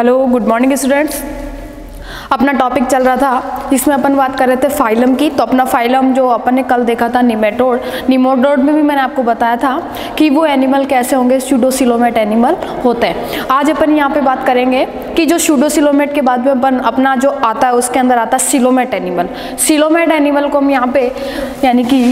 Hello, good morning students. अपना topic चल रहा था, जिसमें अपन बात कर रहे थे फाइलम की। तो अपना फाइलम जो अपन ने कल देखा था, निमेटोड। निमोडोड में भी मैंने आपको बताया था कि वो एनिमल कैसे होंगे शूडोसिलोमेट एनिमल होते हैं। आज अपन यहाँ पे बात करेंगे कि जो शूडोसिलोमेट के बाद में अपन अपना जो आता है, उसके अंदर आता है सिलोमेट एनिमल सिलोमेट एनिमल को हम यहाँ पर यानी कि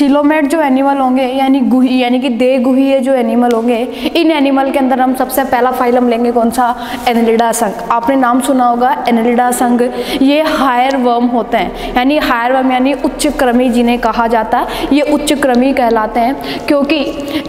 सिलोमेट जो एनिमल होंगे, यानी गुही, यानी कि दे गुही जो एनिमल होंगे, इन एनिमल के अंदर हम सबसे पहला फाइलम लेंगे कौन सा? एनलिडा संघ। आपने नाम सुना होगा एनलिडा संघ। ये हायर वर्म होते हैं। यानी हायर वर्म यानी उच्च क्रमी जिन्हें कहा जाता है, ये उच्च क्रमी कहलाते हैं, क्योंकि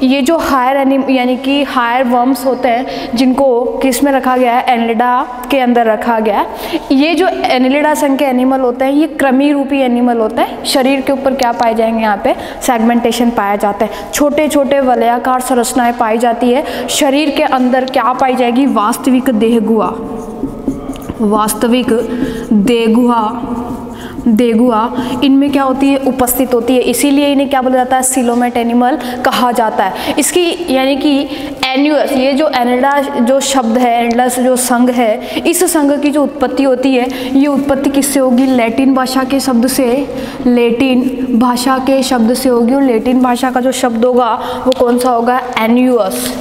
ये जो हायर एनिम यानी कि हायर वर्म्स होते हैं, जिनको किसमें रखा गया है? एनलिडा के अंदर रखा गया है। ये जो एनलिडा संघ के एनिमल होते हैं, ये क्रमी रूपी एनिमल होते हैं। शरीर के ऊपर क्या पाए जाएँगे यहाँ पे? सेगमेंटेशन पाया जाता है। छोटे छोटे वलयाकार संरचनाएँ पाई जाती है। शरीर के अंदर क्या पाई जाएगी? वास्तविक देहगुहा। वास्तविक देहगुहा। देगुआ, इनमें क्या होती है, उपस्थित होती है। इसीलिए इन्हें क्या बोला जाता है? सिलोमेट एनिमल कहा जाता है। इसकी यानी कि एनुअस ये जो एनेडा जो शब्द है एनडस जो संघ है, इस संघ की जो उत्पत्ति होती है, ये उत्पत्ति किससे होगी? लैटिन भाषा के शब्द से। लेटिन भाषा के शब्द से होगी और लेटिन भाषा का जो शब्द होगा, वो कौन सा होगा? एन्यूअस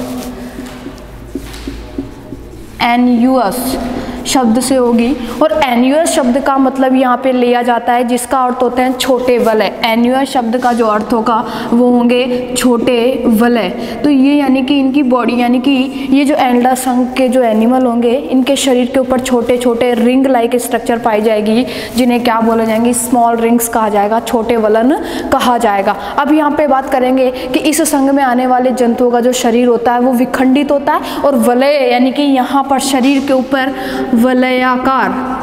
एन्यूअस शब्द से होगी। और एन्यूअस शब्द का मतलब यहाँ पे लिया जाता है, जिसका अर्थ होता है छोटे वलय। एन्यूअस शब्द का जो अर्थ होगा, वो होंगे छोटे वलय। तो ये यानी कि इनकी बॉडी यानी कि ये जो एंडा संघ के जो एनिमल होंगे, इनके शरीर के ऊपर छोटे छोटे रिंग लाइक स्ट्रक्चर पाई जाएगी, जिन्हें क्या बोला जाएँगे? स्मॉल रिंग्स कहा जाएगा, छोटे वलन कहा जाएगा। अब यहाँ पर बात करेंगे कि इस संघ में आने वाले जंतुओं का जो शरीर होता है, वो विखंडित होता है, और वलय, यानी कि यहाँ पर शरीर के ऊपर वलयाकार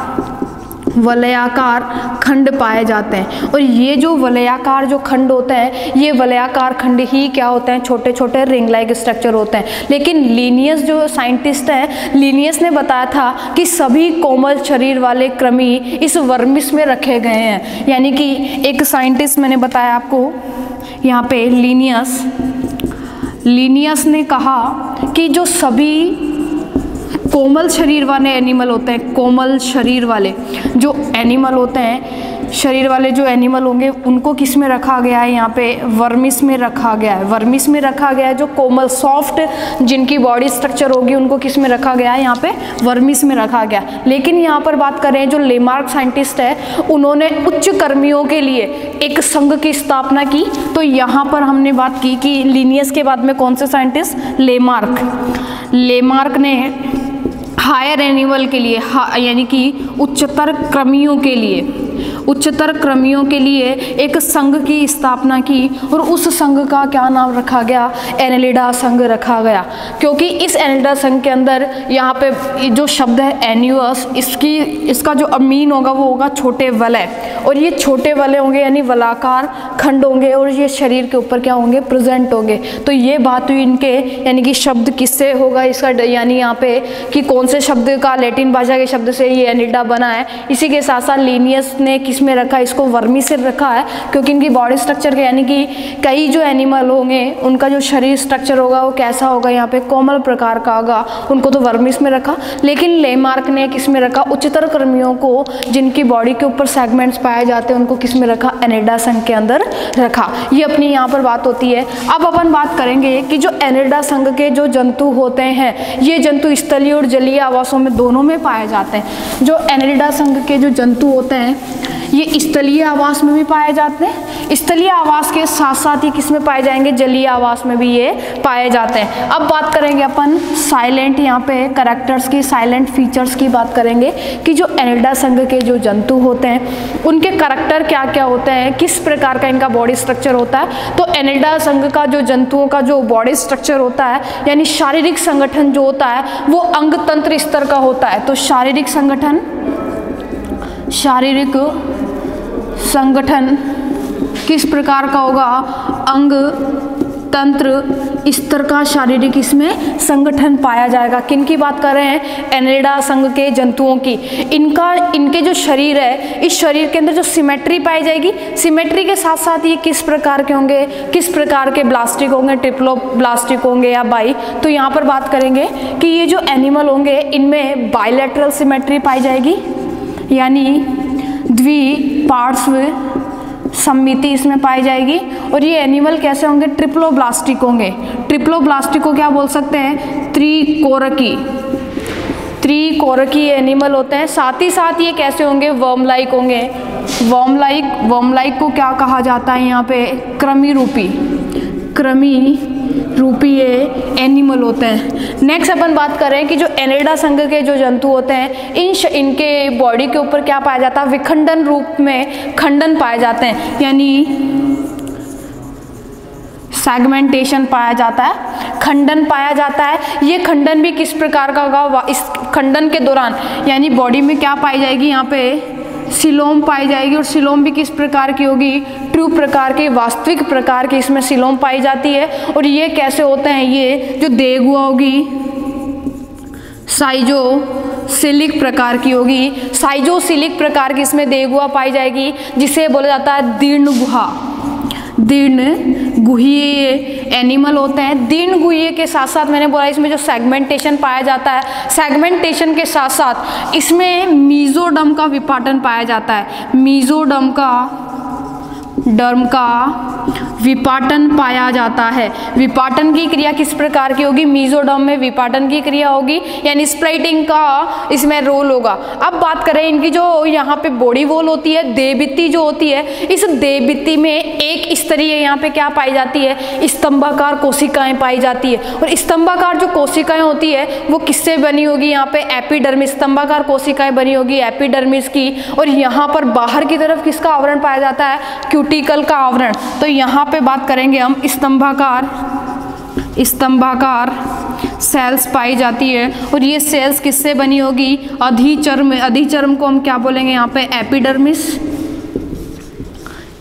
वलयाकार खंड पाए जाते हैं। और ये जो वलयाकार जो खंड होते हैं, ये वलयाकार खंड ही क्या होते हैं? छोटे छोटे रिंग लाइक स्ट्रक्चर होते हैं। लेकिन लीनियस जो साइंटिस्ट हैं लीनियस ने बताया था कि सभी कोमल शरीर वाले क्रमी इस वर्मिस में रखे गए हैं। यानी कि एक साइंटिस्ट मैंने बताया आपको, यहाँ पे लीनियस लीनियस ने कहा कि जो सभी कोमल शरीर वाले एनिमल होते हैं, कोमल शरीर वाले। जो एनिमल होते हैं, शरीर वाले जो एनिमल होंगे, उनको किसमें रखा गया है? यहाँ पे वर्मिस में रखा गया है। वर्मिस में रखा गया है जो कोमल, सॉफ्ट, जिनकी बॉडी स्ट्रक्चर होगी, उनको किसमें रखा गया है? यहाँ पे वर्मिस में रखा गया लेकिन यहाँ पर बात करें जो लेमार्क साइंटिस्ट है, उन्होंने उच्च कर्मियों के लिए एक संघ की स्थापना की। तो यहाँ पर हमने बात की कि लीनियस के बाद में कौन से साइंटिस्ट? लेमार्क। लेमार्क ने हायर एनिमल के लिए यानी कि उच्चतर कर्मियों के लिए। उच्चतर क्रमियों के लिए एक संघ की स्थापना की और उस संघ का क्या नाम रखा गया? एनलिडा संघ रखा गया। क्योंकि इस एनलिडा संघ के अंदर यहाँ पे जो शब्द है एनुअस इसकी, इसका जो अमीन होगा वो होगा छोटे वलय और ये छोटे वलय होंगे यानी वलाकार खंड होंगे और ये शरीर के ऊपर क्या होंगे? प्रेजेंट होंगे। तो ये बात हुई इनके, यानी कि शब्द किससे होगा इसका यानी यहाँ पे कि कौन से शब्द का लेटिन भाषा के शब्द से ये एनिडा बना है। इसी के साथ साथ लीनियस ने किस केज में रखा इसको वर्मी से रखा है, क्योंकि इनकी बॉडी स्ट्रक्चर के, यानी कि कई जो एनिमल होंगे, उनका जो शरीर स्ट्रक्चर होगा, वो कैसा होगा, यहाँ पे कोमल प्रकार का होगा, उनको तो वर्मी में रखा। लेकिन लेमार्क ने किसमें रखा, उच्चतर कर्मियों को, जिनकी बॉडी के ऊपर सेगमेंट्स पाए जाते हैं, उनको किसमें रखा? एनेडा संघ के अंदर रखा। ये अपनी यहाँ पर बात होती है। अब अपन बात करेंगे कि जो एनेडा संघ के जो जंतु होते हैं, ये जंतु स्थलीय और जलीय आवासों में दोनों में पाए जाते हैं। जो एनेडा संघ के जो जंतु होते हैं ये स्थलीय आवास में भी पाए जाते हैं। स्थलीय आवास के साथ साथ ही किसमें पाए जाएँगे? जलीय आवास में भी ये पाए जाते हैं। अब बात करेंगे अपन साइलेंट यहाँ पे करेक्टर्स की साइलेंट फीचर्स की बात करेंगे कि जो एनिडा संघ के जो जंतु होते हैं, उनके करेक्टर क्या क्या होते हैं, किस प्रकार का इनका बॉडी स्ट्रक्चर होता है। तो एनिडा संघ का जो जंतुओं का जो बॉडी स्ट्रक्चर होता है, यानी शारीरिक संगठन जो होता है, वो अंग तंत्र स्तर का होता है। तो शारीरिक संगठन, शारीरिक संगठन किस प्रकार का होगा? अंग, तंत्र, स्तर का शारीरिक इसमें संगठन पाया जाएगा। किन की बात कर रहे हैं? एनेडा संघ के जंतुओं की। इनका, इनके जो शरीर है, इस शरीर के अंदर जो सिमेट्री पाई जाएगी सिमेट्री के साथ साथ ये किस प्रकार के होंगे? किस प्रकार के ब्लास्टिक होंगे? ट्रिप्लो ब्लास्टिक होंगे या बाई तो यहाँ पर बात करेंगे कि ये जो एनिमल होंगे, इनमें बायोलेट्रल सीमेट्री पाई जाएगी। यानी द्विपार्श्व सम्मिति इसमें पाई जाएगी। और ये एनिमल कैसे होंगे? ट्रिप्लोब्लास्टिक होंगे। ट्रिप्लोब्लास्टिक को क्या बोल सकते हैं? त्रिकोरकी। त्रिकोरकी एनिमल होते हैं। साथ ही साथ ये कैसे होंगे? वर्म लाइक होंगे। वर्म लाइक वर्म लाइक को क्या कहा जाता है यहाँ पे? क्रमी रूपी क्रमी रूपी ये एनिमल होते हैं। नेक्स्ट अपन बात करें कि जो एनेडा संघ के जो जंतु होते हैं, इन इनके बॉडी के ऊपर क्या पाया जाता है? विखंडन रूप में खंडन पाए जाते हैं। यानी सेगमेंटेशन पाया जाता है, खंडन पाया जाता है। ये खंडन भी किस प्रकार का होगा? इस खंडन के दौरान। यानी बॉडी में क्या पाई जाएगी यहाँ पे? सिलोम पाई जाएगी और सिलोम भी किस प्रकार की होगी? ट्रू प्रकार की, वास्तविक प्रकार की इसमें सिलोम पाई जाती है। और ये कैसे होते हैं? ये जो देगुआ होगी साइजो सिलिक प्रकार की होगी। साइजो सिलिक प्रकार की इसमें देगुआ पाई जाएगी, जिसे बोला जाता है दीर्ण गुहा दीर्ण गुहे एनिमल होते हैं। दिन गुहे के साथ साथ मैंने बोला, इसमें जो सेगमेंटेशन पाया जाता है सेगमेंटेशन के साथ साथ इसमें मीजोडम का विपाटन पाया जाता है। मीजोडम का, डर्म का विपाटन पाया जाता है। विपाटन की क्रिया किस प्रकार की होगी? मीजोडम में विपाटन की क्रिया होगी, यानी स्प्राइटिंग का इसमें रोल होगा। अब बात करें इनकी जो यहाँ पे बॉडी वॉल होती है देबित्ती जो होती है, इस देबित्ती में एक स्तरीय यहाँ पे क्या पाई जाती है? स्तंभाकार कोशिकाएँ पाई जाती है। और स्तंभाकार जो कोशिकाएँ होती है, वो किससे बनी होगी? यहाँ पे एपिडर्मिस स्तंभाकार कोशिकाएँ बनी होगी एपिडर्मिस की। और यहाँ पर बाहर की तरफ़ किसका आवरण पाया जाता है? क्यूटिकल का आवरण। तो यहाँ पे बात करेंगे हम, स्तंभाकार स्तंभाकार सेल्स पाई जाती है। और ये सेल्स किससे बनी होगी? अधिचर्म अधिचर्म को हम क्या बोलेंगे यहाँ पे? एपिडर्मिस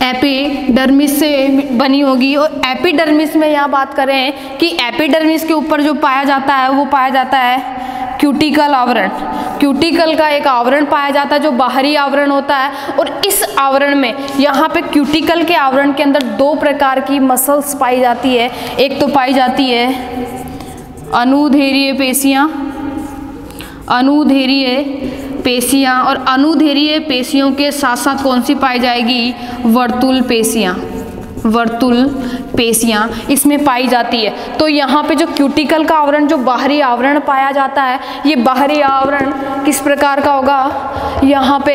एपिडर्मिस से बनी होगी। और एपिडर्मिस में यहाँ बात करें कि एपिडर्मिस के ऊपर जो पाया जाता है, वो पाया जाता है क्यूटिकल आवरण। क्यूटिकल का एक आवरण पाया जाता है, जो बाहरी आवरण होता है, और इस आवरण में, यहाँ पे क्यूटिकल के आवरण के अंदर दो प्रकार की मसल्स पाई जाती है। एक तो पाई जाती है अनुधेरीय पेशियाँ अनुधेरीय पेशियाँ, और अनुधेरीय पेशियों के साथ साथ कौन सी पाई जाएगी? वर्तुल पेशियाँ। वर्तुल, पेशियाँ इसमें पाई जाती है। तो यहाँ पे जो क्यूटिकल का आवरण, जो बाहरी आवरण पाया जाता है, ये बाहरी आवरण किस प्रकार का होगा? यहाँ पे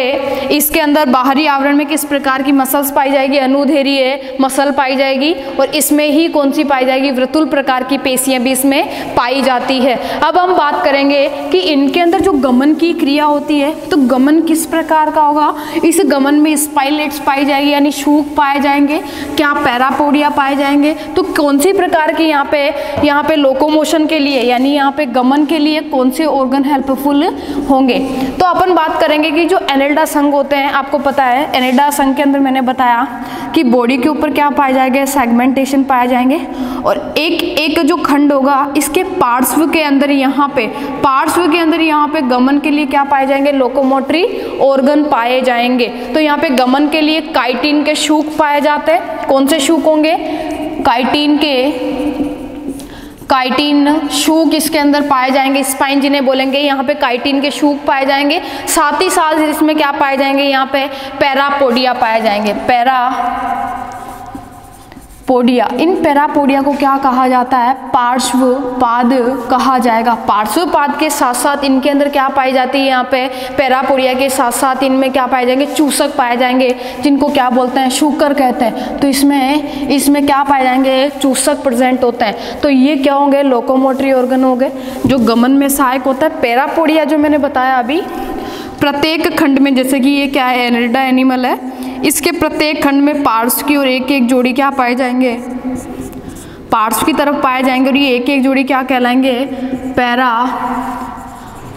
इसके अंदर बाहरी आवरण में किस प्रकार की मसल्स पाई जाएगी? अनुधेरीय मसल पाई जाएगी, और इसमें ही कौन सी पाई जाएगी? वृतुल प्रकार की पेशियाँ भी इसमें पाई जाती है। अब हम बात करेंगे कि इनके अंदर जो गमन की क्रिया होती है तो गमन किस प्रकार का होगा? इस गमन में स्पाइलेट्स पाई जाएगी, यानी शूक पाए जाएँगे। क्या पैरापोडिया पाए जाएँगे। तो कौन सी प्रकार की यहाँ पे यहाँ पे लोकोमोशन के लिए, यानी यहाँ पे गमन के लिए कौन से ऑर्गन हेल्पफुल होंगे? तो अपन बात करेंगे कि जो एनेल्डा संघ होते हैं, आपको पता है, एनेल्डा संघ के अंदर मैंने बताया कि बॉडी के ऊपर क्या पाए जाएँगे सेगमेंटेशन पाए जाएँगे। और एक एक जो खंड होगा, इसके पार्श्व के अंदर यहाँ पे, पार्श्व के अंदर यहाँ पे गमन के लिए क्या पाए जाएँगे लोकोमोटरी ऑर्गन पाए जाएँगे। तो यहाँ पे गमन के लिए काइटिन के शूक पाए जाते हैं। कौन से शूक होंगे काइटिन के काइटिन शूक इसके अंदर पाए जाएँगे? स्पाइन जिन्हें बोलेंगे, यहाँ पे काइटिन के शूक पाए जाएँगे। साथ ही साथ इसमें क्या पाए जाएँगे? यहाँ पे पैरापोडिया पाए जाएँगे। पैरा पोडिया इन पैरापोडिया को क्या कहा जाता है? पार्श्व पाद कहा जाएगा। पार्श्व पाद के साथ साथ इनके अंदर क्या पाई जाती है यहाँ पे? पैरापोडिया के साथ साथ इनमें क्या पाए जाएँगे? चूसक पाए जाएँगे, जिनको क्या बोलते हैं? शुकर कहते हैं। तो इसमें इसमें क्या पाए जाएँगे? चूसक प्रेजेंट होते हैं। तो ये क्या होंगे? लोकोमोटरी ऑर्गन हो गए जो गमन में सहायक होता है। पैरापोडिया जो मैंने बताया अभी, प्रत्येक खंड में, जैसे कि ये क्या है? एनिडा एनिमल है। इसके प्रत्येक खंड में पार्श्व की और एक एक जोड़ी क्या पाए जाएँगे? पार्श्व की तरफ़ पाए जाएँगे और ये एक एक जोड़ी क्या कहलाएँगे? पैरा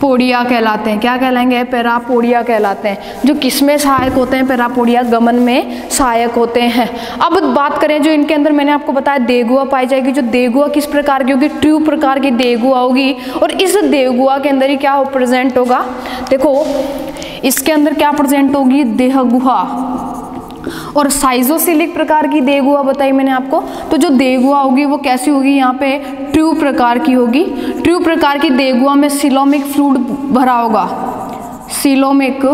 पोडिया कहलाते हैं। क्या कहलाएँगे? पैरापोडिया कहलाते हैं। जो किसमें सहायक होते हैं? पैरापोडिया गमन में सहायक होते हैं। अब बात करें जो इनके अंदर मैंने आपको बताया देगुआ पाई जाएगी। जो देगुआ किस प्रकार की होगी? ट्यूब प्रकार की देगुआ होगी। और इस देगुआ के अंदर ही क्या हो? प्रेजेंट होगा। देखो, इसके अंदर क्या प्रेजेंट होगी? देहगुहा। और साइजोसिलिक प्रकार की देगुआ बताई मैंने आपको। तो जो देगुआ होगी, वो कैसी होगी? यहाँ पे ट्यूब प्रकार की होगी। ट्यूब प्रकार की देगुआ में सिलोमिक फ्लूड भरा होगा। सिलोमिक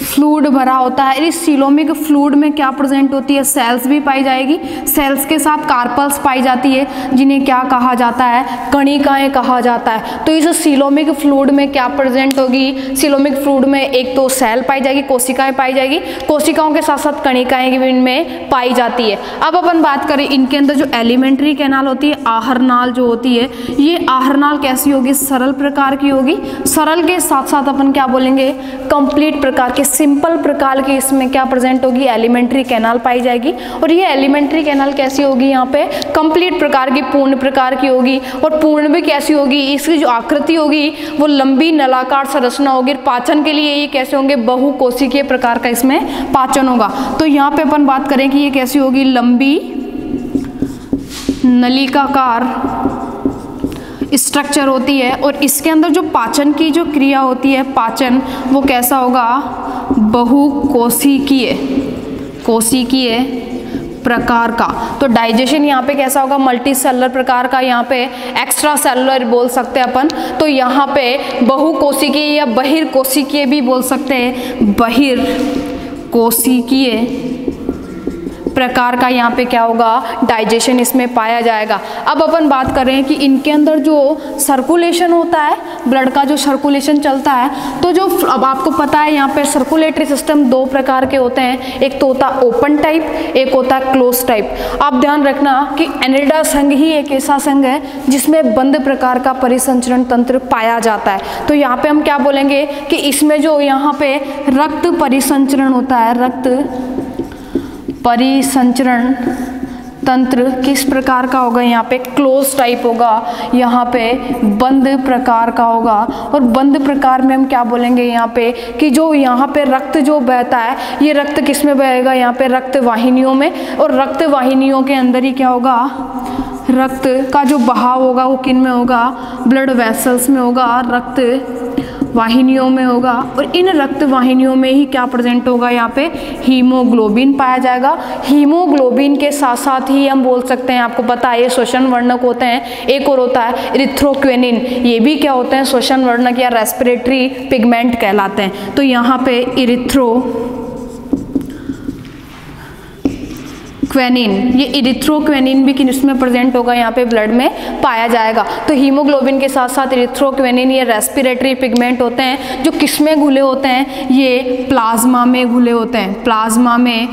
फ्लूड भरा होता है। इस सिलोमिक फ्लूड में क्या प्रेजेंट होती है? सेल्स भी पाई जाएगी। सेल्स के साथ कार्पल्स पाई जाती है, जिन्हें क्या कहा जाता है? कणिकाएँ कहा जाता है। तो इस सिलोमिक फ्लूड में क्या प्रेजेंट होगी? सिलोमिक फ्लूड में एक तो सेल पाई जाएगी, कोशिकाएँ पाई जाएगी। कोशिकाओं के साथ साथ कणिकाएँ भी इनमें पाई जाती है। अब अपन बात करें इनके अंदर जो एलिमेंट्री कैनाल होती है आहरनाल जो होती है, ये आहरनाल कैसी होगी? सरल प्रकार की होगी। सरल के साथ साथ अपन क्या बोलेंगे? कंप्लीट प्रकार के सिंपल प्रकार की इसमें क्या प्रेजेंट होगी? एलिमेंट्री कैनाल पाई जाएगी। और ये एलिमेंट्री कैनाल कैसी होगी यहाँ पे? कंप्लीट प्रकार की, पूर्ण प्रकार की होगी। और पूर्ण भी कैसी होगी? इसकी जो आकृति होगी, वो लंबी, नलाकार, संरचना होगी। पाचन के लिए ये कैसे होंगे? बहुकोशिकीय प्रकार का इसमें पाचन होगा। तो यहाँ पे अपन बात करें कि ये कैसी होगी? लंबी, नलिकाकार स्ट्रक्चर होती है और इसके अंदर जो पाचन की जो क्रिया होती है, पाचन, वो कैसा होगा? बहुकोशिकीय कोशिकीय प्रकार का। तो डाइजेशन यहाँ पे कैसा होगा? मल्टी सेलर प्रकार का यहाँ पे एक्स्ट्रा सेलुलर बोल सकते हैं अपन। तो यहाँ पे बहुकोशिकीय या बहिर्कोशिकीय भी बोल सकते हैं। बहिर्कोशिकीय प्रकार का यहाँ पे क्या होगा? डाइजेशन इसमें पाया जाएगा। अब अपन बात कर रहे हैं कि इनके अंदर जो सर्कुलेशन होता है ब्लड का जो सर्कुलेशन चलता है तो जो अब आपको पता है यहाँ पे सर्कुलेटरी सिस्टम दो प्रकार के होते हैं। एक तो होता ओपन टाइप एक होता है क्लोज टाइप आप ध्यान रखना कि एनिडा संघ ही एक ऐसा संघ है जिसमें बंद प्रकार का परिसंचरण तंत्र पाया जाता है। तो यहाँ पे हम क्या बोलेंगे कि इसमें जो यहाँ पे रक्त परिसंचरण होता है, रक्त परिसंचरण तंत्र किस प्रकार का होगा? यहाँ पे क्लोज टाइप होगा, यहाँ पे बंद प्रकार का होगा। और बंद प्रकार में हम क्या बोलेंगे यहाँ पे? कि जो यहाँ पे रक्त जो बहता है, ये रक्त किसमें बहेगा? यहाँ पे रक्त वाहिनियों में। और रक्त वाहिनियों के अंदर ही क्या होगा? रक्त का जो बहाव होगा वो किन में होगा? ब्लड वेसल्स में होगा। रक्त वाहिनियों में होगा और इन रक्त वाहिनियों में ही क्या प्रेजेंट होगा? यहाँ पे हीमोग्लोबिन पाया जाएगा। हीमोग्लोबिन के साथ साथ ही हम बोल सकते हैं, आपको पता है, ये श्वसन वर्णक होते हैं। एक और होता है इरिथ्रोक्वेनिन ये भी क्या होते हैं? श्वसन वर्णक या रेस्पिरेटरी पिगमेंट कहलाते हैं। तो यहाँ पे इरिथ्रो क्वेनिन ये इरिथ्रोक्वेनिन भी किसमें प्रेजेंट होगा, यहाँ पे ब्लड में पाया जाएगा। तो हीमोग्लोबिन के साथ साथ इरिथ्रोक्वेनिन ये रेस्पिरेटरी पिगमेंट होते हैं, जो किसमें घुले होते हैं? ये प्लाज्मा में घुले होते हैं। प्लाज्मा में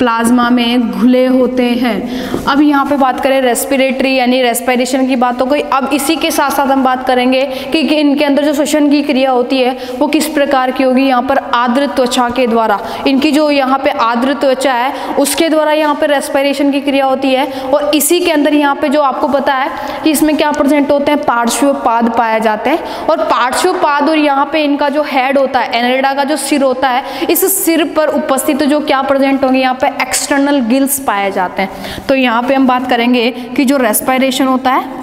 प्लाज्मा में घुले होते हैं। अब यहाँ पे बात करें रेस्पिरेटरी यानी रेस्पिरेशन की बात हो गई अब इसी के साथ साथ हम बात करेंगे कि, कि इनके अंदर जो श्वसन की क्रिया होती है वो किस प्रकार की होगी यहाँ पर आर्द्र त्वचा के द्वारा। इनकी जो यहाँ पे आर्द्र त्वचा है उसके द्वारा यहाँ पर रेस्पिरेशन की क्रिया होती है और इसी के अंदर यहाँ पे जो आपको पता है कि इसमें क्या प्रेजेंट होते हैं पार्श्वपाद पाए जाते हैं और पार्श्वपाद और यहाँ पे इनका जो हेड होता है एनरेडा का जो सिर होता है इस सिर पर उपस्थित जो क्या प्रेजेंट होंगे यहाँ पे? एक्सटर्नल गिल्स पाए जाते हैं। तो यहाँ पे हम बात करेंगे कि जो रेस्पायरेशन होता है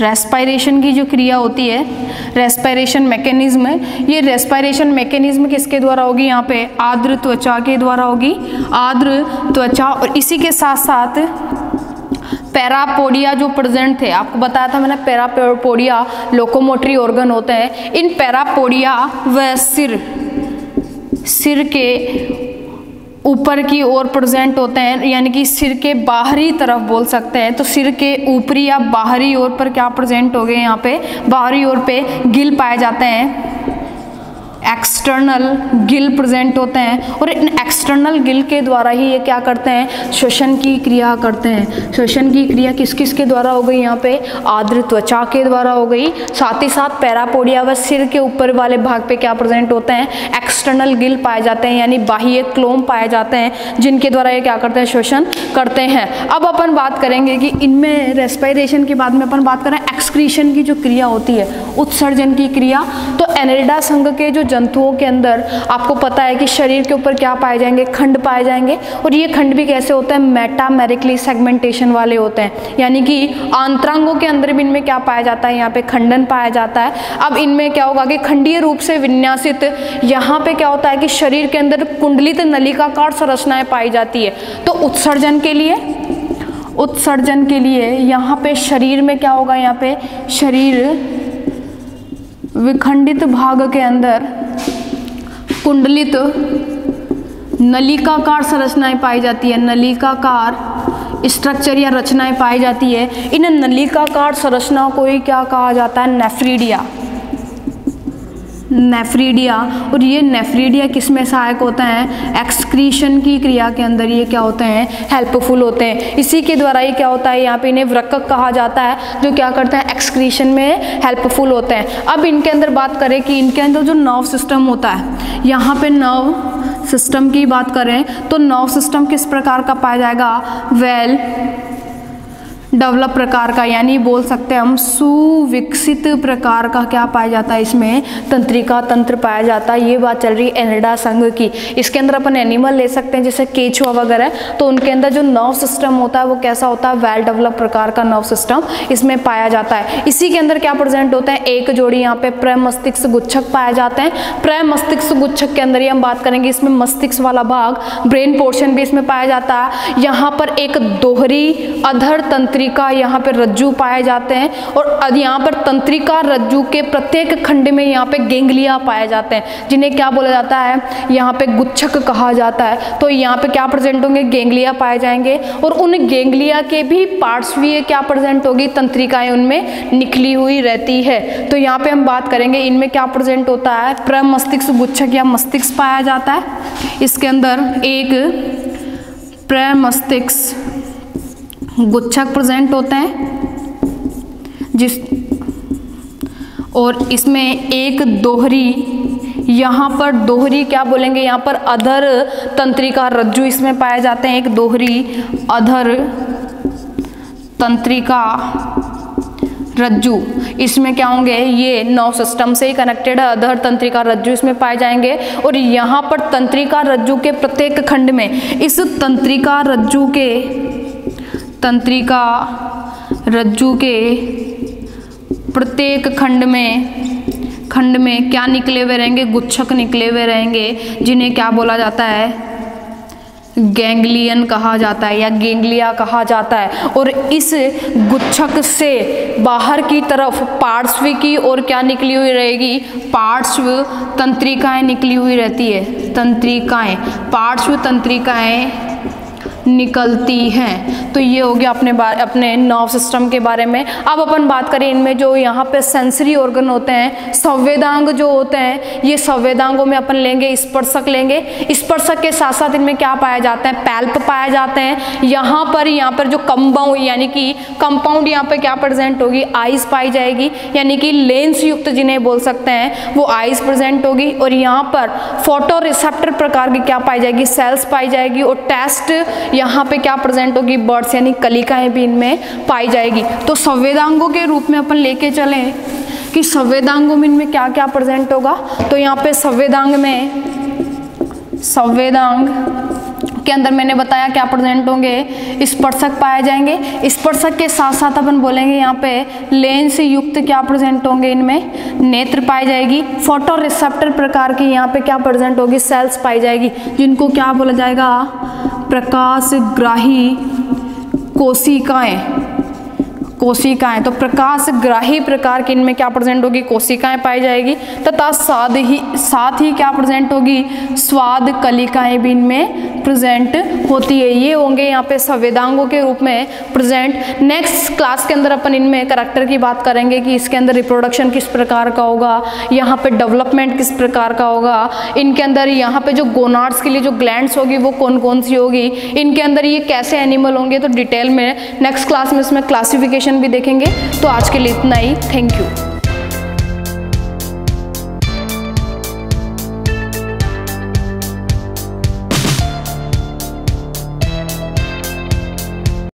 रेस्पायरेशन की जो क्रिया होती है रेस्पायरेशन मैकेनिज्म ये रेस्पायरेशन मैकेनिज्म किसके द्वारा होगी? यहाँ पे आर्द्र त्वचा के द्वारा होगी। आर्द्र त्वचा और इसी के साथ साथ पैरापोडिया जो प्रेजेंट थे आपको बताया था मैंने पैरापोडिया लोकोमोटरी ऑर्गन होते हैं। इन पैरापोडिया व सिर सिर के ऊपर की ओर प्रेजेंट होते हैं, यानी कि सिर के बाहरी तरफ़ बोल सकते हैं। तो सिर के ऊपरी या बाहरी ओर पर क्या प्रेजेंट हो गए यहाँ पे? बाहरी ओर पे गिल पाए जाते हैं। एक्सटर्नल गिल प्रेजेंट होते हैं और इन एक्सटर्नल गिल के द्वारा ही ये क्या करते हैं? श्वसन की क्रिया करते हैं। श्वसन की क्रिया किस किस के द्वारा हो गई? यहाँ पे आद्र त्वचा के द्वारा हो गई। साथ ही साथ पैरापोडिया व सिर के ऊपर वाले भाग पे क्या प्रेजेंट होते हैं? एक्सटर्नल गिल पाए जाते हैं, यानी बाह्य क्लोम पाए जाते हैं, जिनके द्वारा ये क्या करते हैं? श्वसन करते हैं। अब अपन बात करेंगे कि इनमें रेस्पायरेशन के बाद में अपन बात करें एक्सक्रीशन की जो क्रिया होती है। उत्सर्जन की क्रिया। तो एनेलिडा संघ के जो जंतुओं के अंदर आपको पता है कि शरीर के ऊपर क्या पाए जाएँगे? खंड पाए जाएँगे। और ये खंड भी कैसे होते हैं? मेटामेरिकली सेगमेंटेशन वाले होते हैं। यानी कि आंतरांगों के अंदर भी इनमें क्या पाया जाता है? यहाँ पे खंडन पाया जाता है। अब इनमें क्या होगा कि खंडीय रूप से विन्यासित यहाँ पे क्या होता है कि शरीर के अंदर कुंडलित नलिकाकार संरचनाएँ पाई जाती है। तो उत्सर्जन के लिए, उत्सर्जन के लिए यहाँ पे शरीर में क्या होगा? यहाँ पे शरीर विखंडित भाग के अंदर कुंडलित नलिकाकार संरचनाएँ पाई जाती है। नलिकाकार स्ट्रक्चर या रचनाएँ पाई जाती है। इन नलिकाकार संरचनाओं को ही क्या कहा जाता है? नेफ्रीडिया नेफ्रीडिया और ये नेफ्रीडिया किसमें सहायक होता है? एक्सक्रीशन की क्रिया के अंदर ये क्या होते हैं? हेल्पफुल होते हैं। इसी के द्वारा ये क्या होता है? यहाँ पे इन्हें वृक्क कहा जाता है, जो क्या करते हैं? एक्सक्रीशन में हेल्पफुल होते हैं। अब इनके अंदर बात करें कि इनके अंदर जो नर्व सिस्टम होता है, यहाँ पे नर्व सिस्टम की बात करें तो नर्व सिस्टम किस प्रकार का पाया जाएगा? वेल डेवलप प्रकार का, यानी बोल सकते हैं हम, सुविकसित प्रकार का क्या पाया जाता है इसमें? तंत्रिका तंत्र पाया जाता है। ये बात चल रही है एनिडा संघ की। इसके अंदर अपन एनिमल ले सकते हैं, जैसे केचुआ वगैरह। तो उनके अंदर जो नर्व सिस्टम होता है, वो कैसा होता है? वेल डेवलप प्रकार का नर्व सिस्टम इसमें पाया जाता है। इसी के अंदर क्या प्रेजेंट होता है? एक जोड़ी यहाँ पे प्र मस्तिष्क गुच्छक पाए जाते हैं। प्र मस्तिष्क गुच्छक के अंदर ही हम बात करेंगे, इसमें मस्तिष्क वाला भाग ब्रेन पोर्शन भी इसमें पाया जाता है। यहाँ पर एक दोहरी अधर तंत्री तंत्रिका यहाँ पे रज्जु पाए जाते हैं और यहाँ पर तंत्रिका रज्जु के प्रत्येक खंड में यहाँ पे गेंगलिया पाए जाते हैं। जिन्हें क्या बोला जाता है? यहाँ पे गुच्छक कहा जाता है। तो यहाँ पे क्या प्रेजेंट होंगे? गेंगलिया पाए जाएँगे। और उन गेंगलिया के भी पार्श्वीय क्या प्रेजेंट होगी? तंत्रिकाएँ उनमें निकली हुई रहती है। तो यहाँ पे हम बात करेंगे, इनमें क्या प्रेजेंट होता है? प्रमस्तिष्क गुच्छक या मस्तिष्क पाया जाता है। इसके अंदर एक प्रमस्तिष्क गुच्छक प्रेजेंट होते हैं, जिस, और इसमें एक दोहरी, यहाँ पर दोहरी क्या बोलेंगे? यहाँ पर अधर तंत्रिका रज्जु इसमें पाए जाते हैं, एक दोहरी अधर तंत्रिका रज्जु। इसमें क्या होंगे? ये नौ सिस्टम से ही कनेक्टेड है, अधर तंत्रिका रज्जु इसमें पाए जाएँगे। और यहाँ पर तंत्रिका रज्जु के प्रत्येक खंड में, इस तंत्रिका रज्जु के तंत्रिका रज्जु के प्रत्येक खंड में खंड में क्या निकले हुए रहेंगे? गुच्छक निकले हुए रहेंगे, जिन्हें क्या बोला जाता है? गैंग्लियन कहा जाता है या गेंगलिया कहा जाता है। और इस गुच्छक से बाहर की तरफ़ पार्श्व की और क्या निकली हुई रहेगी? पार्श्व तंत्रिकाएँ निकली हुई रहती है। तंत्रिकाएँ, पार्श्व तंत्रिकाएँ निकलती हैं। तो ये हो गया अपने बारे अपने नर्व सिस्टम के बारे में। अब अपन बात करें इनमें जो यहाँ पे सेंसरी ऑर्गन होते हैं, संवेदांग जो होते हैं, ये संवेदांगों में अपन लेंगे, स्पर्शक लेंगे। स्पर्शक के साथ साथ इनमें क्या पाया जाता है? पैल्प पाए जाते हैं। यहाँ पर यहाँ पर जो कंपाउंड यानी कि कंपाउंड यहाँ पर क्या प्रेजेंट होगी? आइस पाई जाएगी। यानी कि लेंस युक्त जिन्हें बोल सकते हैं, वो आइस प्रेजेंट होगी। और यहाँ पर फ़ोटो रिसेप्टर प्रकार की क्या पाई जाएगी? सेल्स पाई जाएगी। और टेस्ट यहाँ पे क्या प्रेजेंट होगी? बर्ड्स यानी कलिकाएँ भी इनमें पाई जाएगी। तो संवेदांगों के रूप में अपन लेके चलें कि संवेदांगों में इनमें क्या क्या प्रेजेंट होगा? तो यहाँ पे संवेदांग में, संवेदांग के अंदर मैंने बताया क्या प्रेजेंट होंगे, स्पर्शक पाए जाएँगे। स्पर्शक के साथ साथ अपन बोलेंगे यहाँ पे, लेंस युक्त क्या प्रेजेंट होंगे इनमें? नेत्र पाई जाएगी। फ़ोटो रिसेप्टर प्रकार की यहाँ पे क्या प्रेजेंट होगी? सेल्स पाई जाएगी, जिनको क्या बोला जाएगा? प्रकाशग्राही कोशिकाएँ। कोशिकाएँ तो प्रकाश ग्राही प्रकार की इनमें क्या प्रेजेंट होगी? कोशिकाएँ पाई जाएगी, तथा साथ ही साथ ही क्या प्रेजेंट होगी? स्वाद कलिकाएँ भी इनमें प्रेजेंट होती है। ये होंगे यहाँ पे संवेदांगों के रूप में प्रेजेंट नेक्स्ट क्लास के अंदर अपन इनमें करेक्टर की बात करेंगे कि इसके अंदर रिप्रोडक्शन किस प्रकार का होगा, यहाँ पे डेवलपमेंट किस प्रकार का होगा। इनके अंदर यहाँ पे जो गोनार्ड्स के लिए जो ग्लैंड्स होगी, वो कौन कौन सी होगी? इनके अंदर ये कैसे एनिमल होंगे तो डिटेल में नेक्स्ट क्लास में इसमें क्लासिफिकेशन भी देखेंगे। तो आज के लिए इतना ही। Thank you